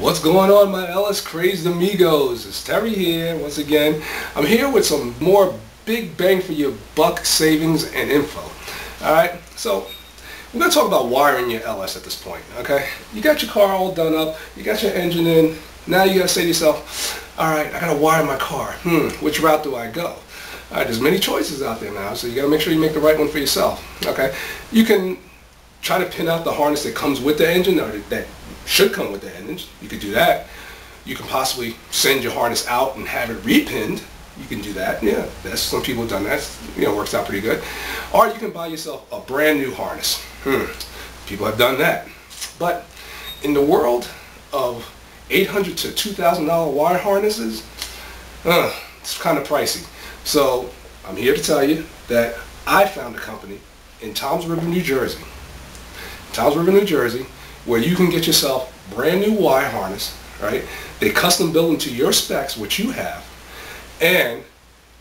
What's going on my LS Crazed Amigos? It's Terry here once again. I'm here with some more big bang for your buck savings and info. Alright, so we're going to talk about wiring your LS at this point, okay? You got your car all done up, you got your engine in, now you got to say to yourself, alright, I got to wire my car. Hmm, which route do I go? Alright, there's many choices out there now, so you got to make sure you make the right one for yourself, okay? You can try to pin out the harness that comes with the engine or that should come with the engine. You could do that. You can possibly send your harness out and have it repinned. You can do that. Yeah, that's some people have done that. You know, works out pretty good. Or you can buy yourself a brand new harness. Hmm. People have done that. But in the world of 800 to $2,000 wire harnesses, uh, it's kind of pricey. So I'm here to tell you that I found a company in Toms River, New Jersey Toms River, New Jersey, where you can get yourself brand new wire harness, right? They custom build them to your specs, which you have. And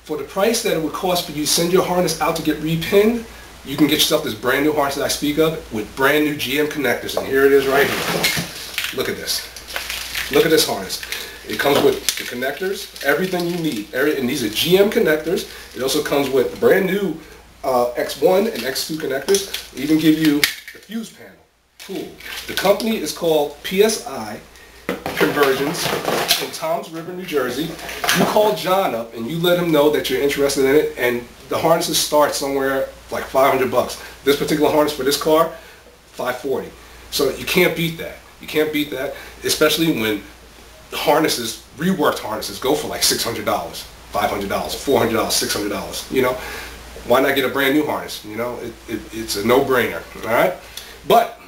for the price that it would cost for you to send your harness out to get repinned, you can get yourself this brand new harness that I speak of with brand new GM connectors. And here it is right here. Look at this. Look at this harness. It comes with the connectors, everything you need. And these are GM connectors. It also comes with brand new uh, X1 and X2 connectors. They even give you fuse panel. Cool. The company is called PSI Conversions in Toms River, New Jersey. You call John up and you let him know that you're interested in it and the harnesses start somewhere like 500 bucks. This particular harness for this car, 540. So you can't beat that. You can't beat that, especially when harnesses, reworked harnesses, go for like $600, $500, $400, $600, you know? Why not get a brand new harness? You know, it, it, it's a no-brainer, all right? But